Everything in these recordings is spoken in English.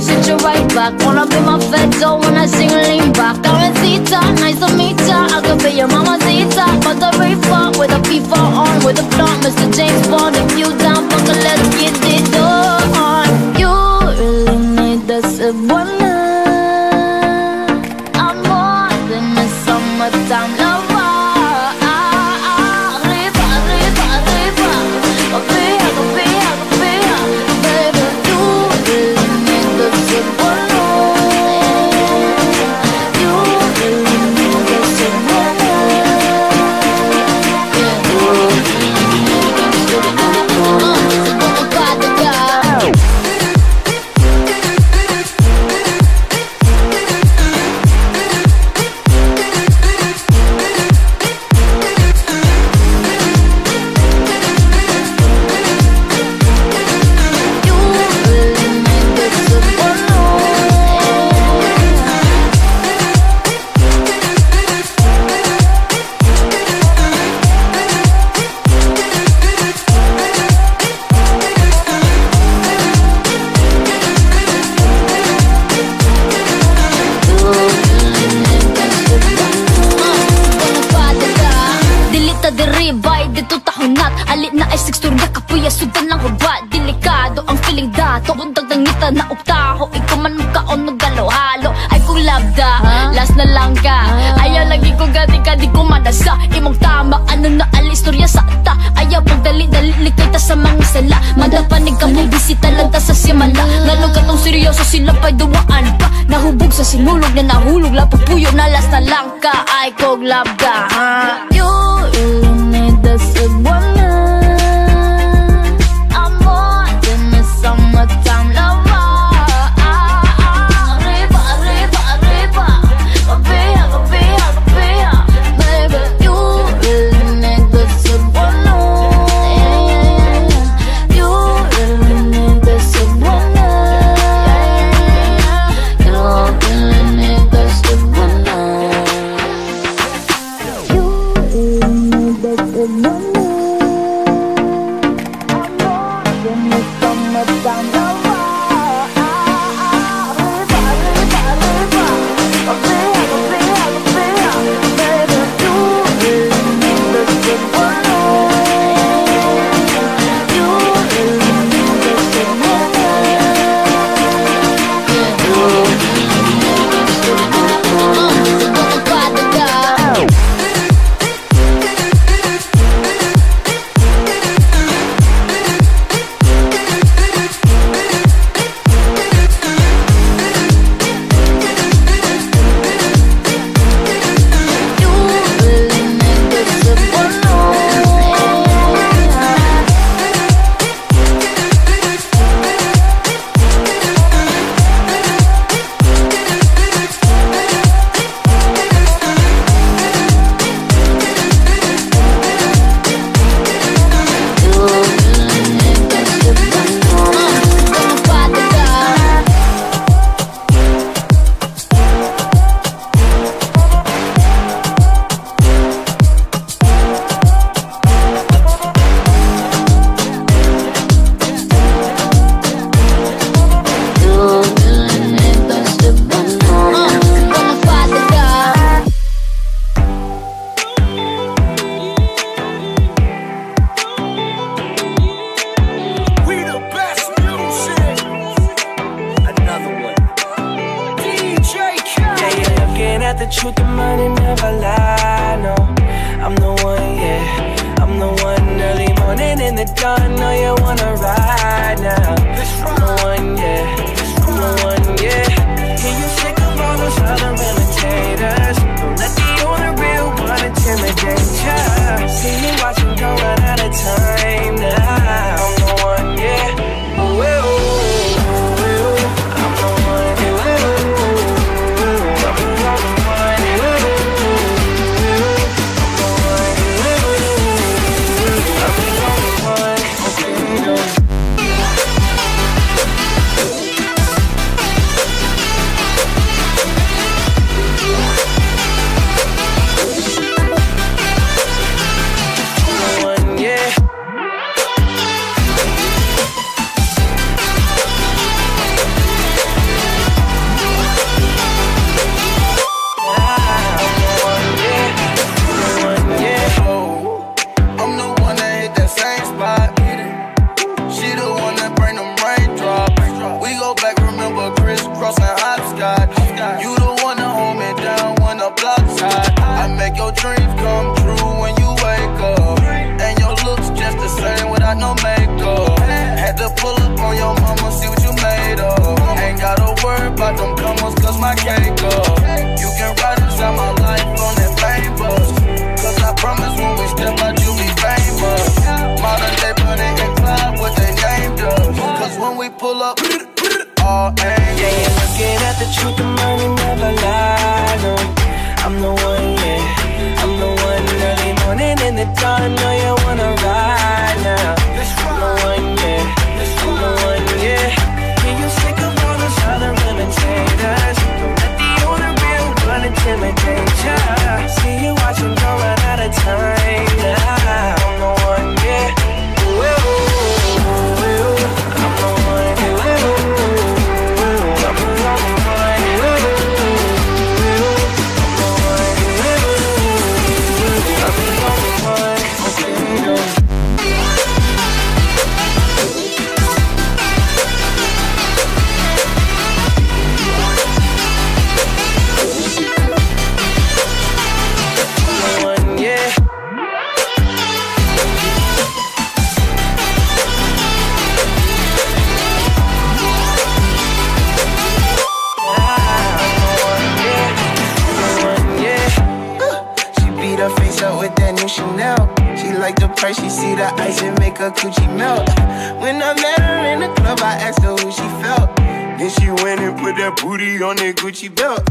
bitch hit you right back. Wanna be my feta when I sing lean back. Down in Zeta, nice to meet ya. I could be your mama Zeta But the reefer with a FIFA on With a blunt, Mr. James Bond If you die. Ganun na ala istorya sa ta Ayaw pag dali-dali likay ta sa mga sala. Madapanig ka mong bisita lang ta sa simala. Ganun ka tong seryoso sila pa'y duwaan pa. Nahubog sa sinulog na nahulog Lapupuyog na last na lang ka Ay kog lab ka ha? You, you. 我们 the. Know you like she see the ice and make her coochie melt. When I met her in the club, I asked her who she felt. Then she went and put that booty on that Gucci belt.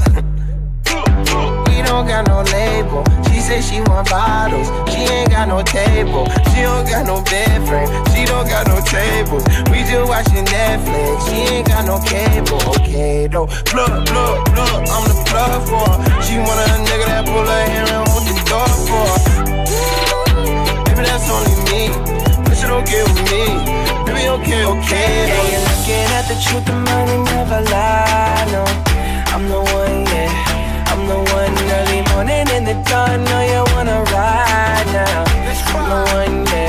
We don't got no label. She said she want bottles. She ain't got no table. She don't got no bed frame. She don't got no tables. We just watching Netflix. She ain't got no cable. Okay though. Plug, plug, plug. I'm the plug for her. She want a nigga that pull her hair and hold the door for her. That's only me. But she don't get with me. Baby, okay, okay. Yeah, you're looking at the truth, the money never lie. No, I'm the one, yeah. I'm the one early morning in the dawn. Know you wanna ride now. I'm the one, yeah.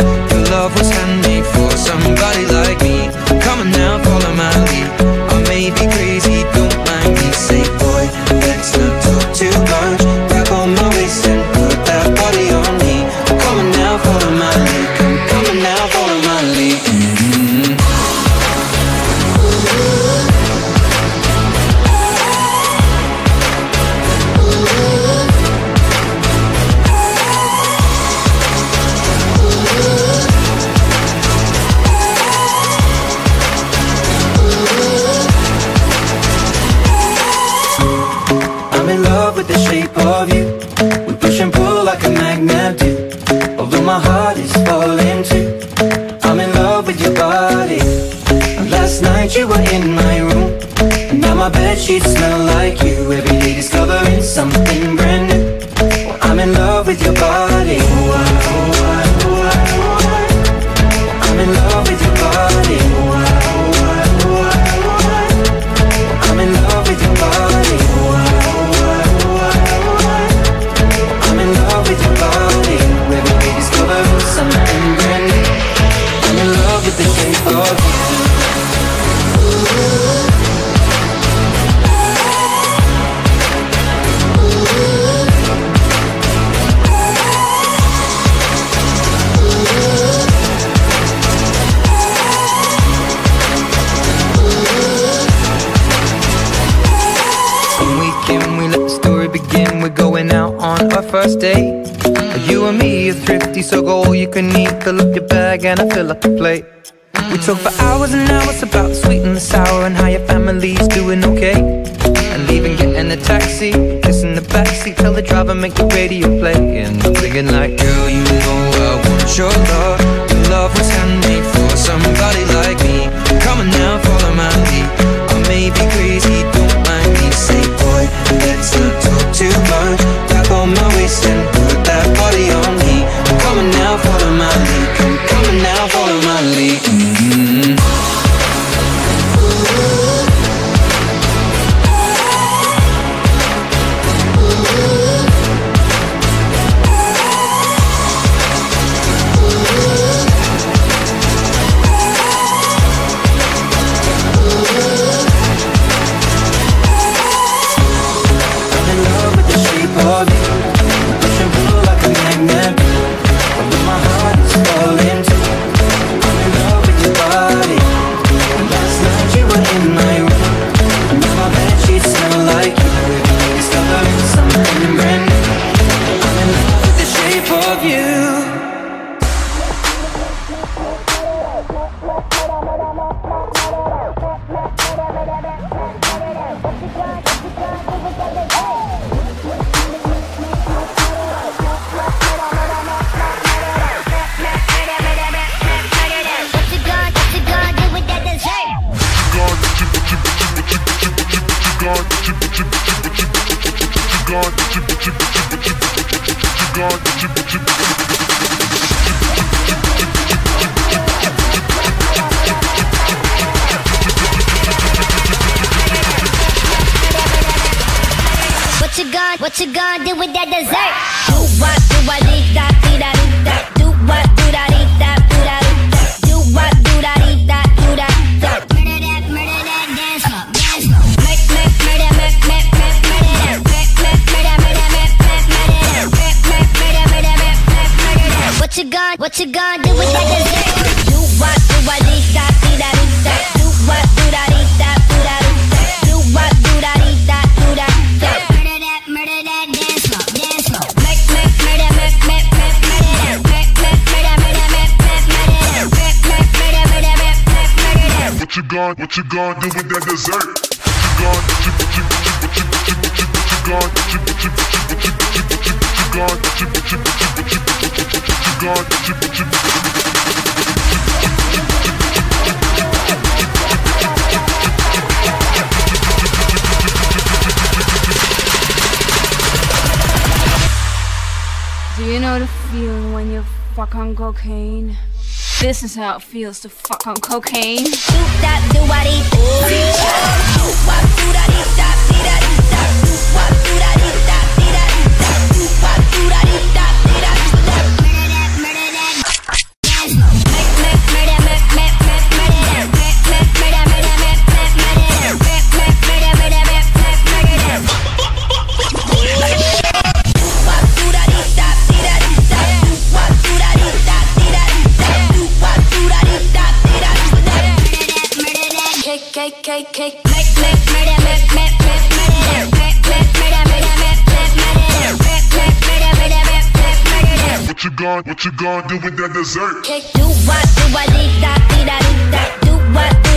50, so go all you can eat. Fill up your bag and I fill up the plate. We talk for hours and hours about the sweet and the sour And how your family's doing okay. And even getting a taxi, kissing the backseat Tell the driver make the radio play. And I'm thinking like, girl, you know I want your love. Your love was handmade for somebody like me. Come on now, follow my lead. I may be crazy, what you gonna do with that dessert? Do what, do what, dee da, dee da. Do what, do da, dee da, do da. Do what, do da, da, do da. Murder that, murder that, dance dance murder, murder murder, murder, murder that. What you gonna, what you gonna do with that dessert? Do what, what you gon' do with that dessert? What you gon' what you what you what you what you what you what you what you gon' what you what you what you what you what you what you what you gon' what you what you what you what you what you what you what you gon' what you what you Do you know the feeling when you fuck on cocaine? This is how it feels to fuck on cocaine. Cake, cake. Make, make, murder, make, make, make, murder. Make, make, murder, murder, make, make, murder. Make, make, murder, murder, make, make, murder what you gon' what you gon' do with that dessert? Cake, do what, do what, dee da, dee da, dee da. Do what,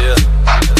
Yeah.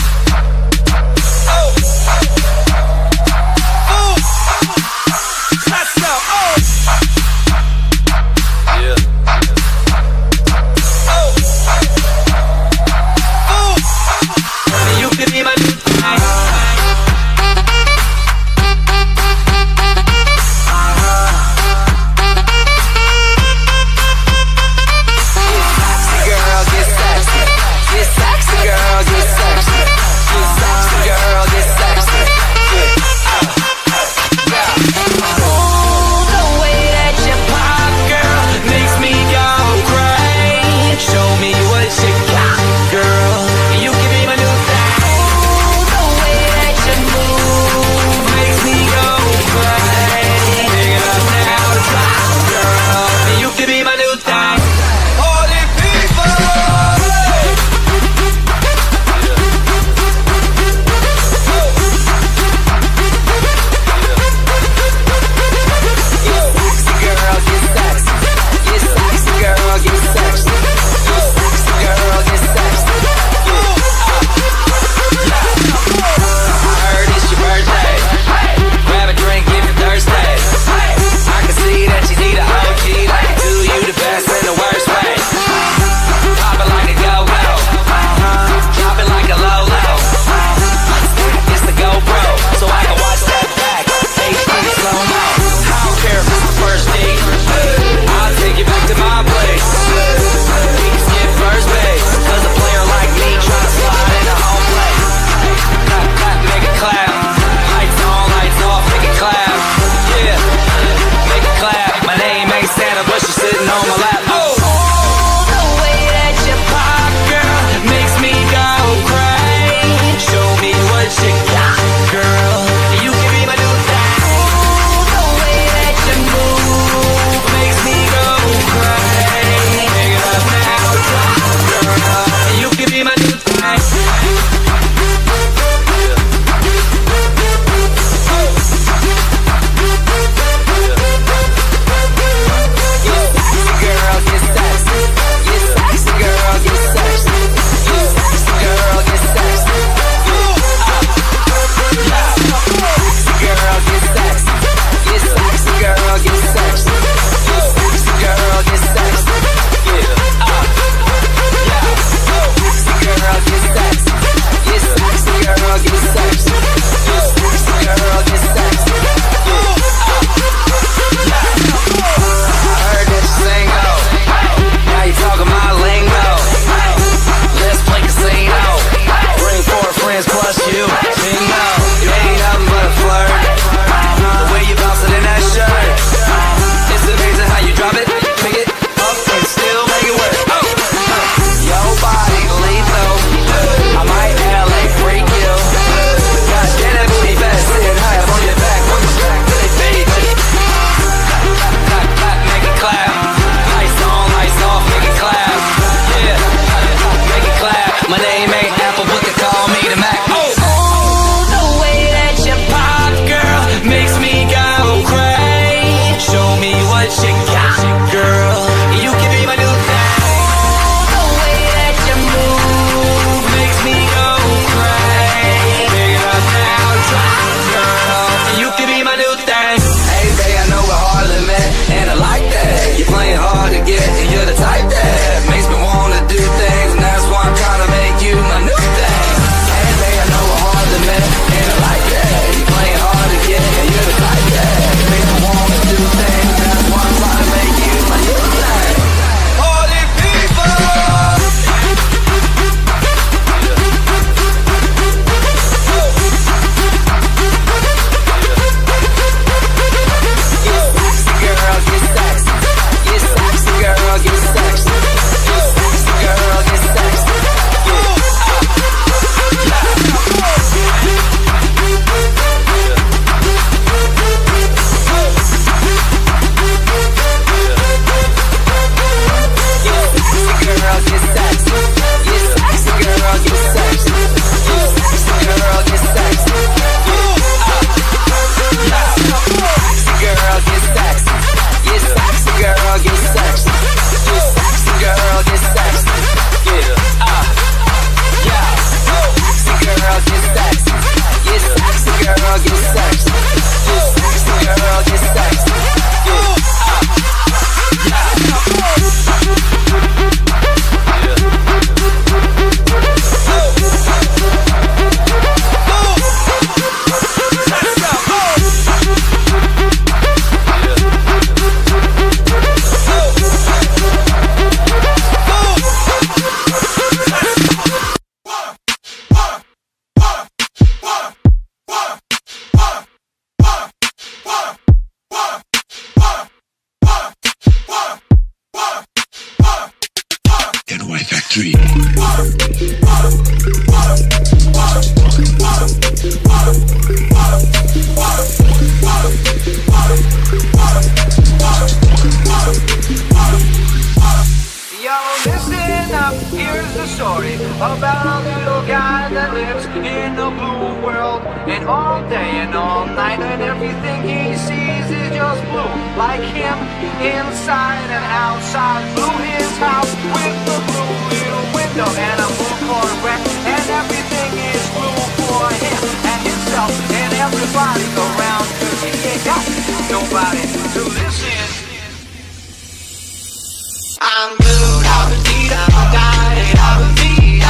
Blue world. And all day and all night, and everything he sees is just blue. Like him, inside and outside. Blue his house with the blue little window and a blue Corvette. And everything is blue for him and himself and everybody around. Cause he ain't got nobody to listen. I'm blue, I've been beat, I've died, I've been beat,